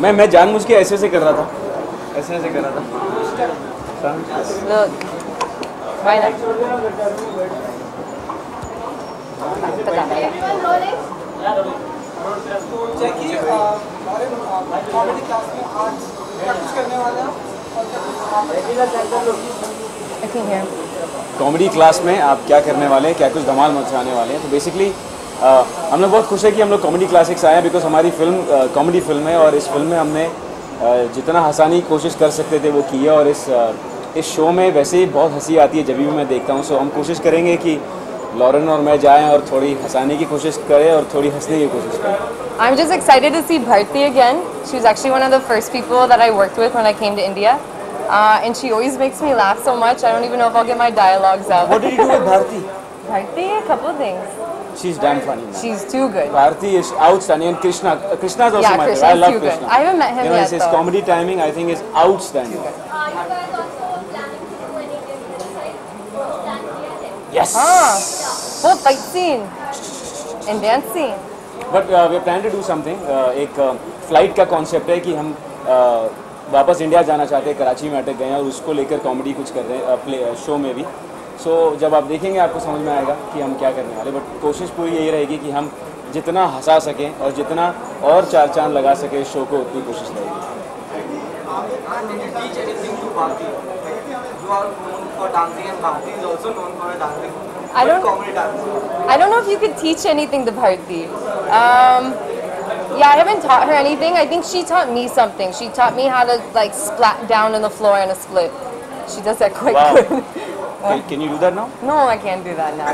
मैं मैं जानबूझ के ऐसे ऐसे कर रहा था ऐसे ऐसे कर रहा था Look. Right up. पता नहीं कॉमेडी क्लास में आज कुछ करने वाले हैं I can hear. Comedy class में आप क्या करने वाले हैं क्या कुछ धमाल मचाने वाले हैं तो बेसिकली हम लोग बहुत खुश है कि हम लोग कॉमेडी क्लासिक्स आए हैं बिकॉज़ हमारी फ़िल्म कॉमेडी फ़िल्म है और इस फ़िल्म में हमने uh, जितना हंसाने की कोशिश कर सकते थे वो की है और इस uh, इस शो में वैसे ही बहुत हँसी आती है जब भी मैं देखता हूँ सो हम कोशिश करेंगे कि लॉरेन और मैं जाएँ और थोड़ी हंसाने की कोशिश करें और थोड़ी हंसने की कोशिश करें I'm just excited to see Bharti again. She was actually one of the first people that I worked with when I came to India. Uh, and she always makes me laugh so much. I don't even know if I'll get my dialogues out. What did you do with Bharti? Bharti, a couple things. She's damn funny. Man. She's too good. Bharti is outstanding and Krishna. Uh, Krishna is also Yeah, my Krishna favorite. I love too good. I haven't met him you know, yet, his though. comedy timing I think is outstanding. Are you guys also planning to do any different like both that yet? Yes. Ah, full fight scene and dance scene. But we plan to do something एक flight का concept है कि हम uh, वापस India जाना चाहते हैं कराची में अटक गए हैं और उसको लेकर कॉमेडी कुछ कर रहे हैं प्ले शो में भी सो so, जब आप देखेंगे आपको समझ में आएगा कि हम क्या करने वाले बट कोशिश पूरी यही रहेगी कि हम जितना हंसा सकें और जितना और चार चाँद लगा सके शो को उतनी कोशिश रहेगी. I don't- I don't know if you could teach anything to Bharti. Um, yeah, I haven't taught her anything. I think she taught me something. She taught me how to like splat down on the floor in a split. She does that quite Wow. good. Can, can, you do that now? No, I can't do that now.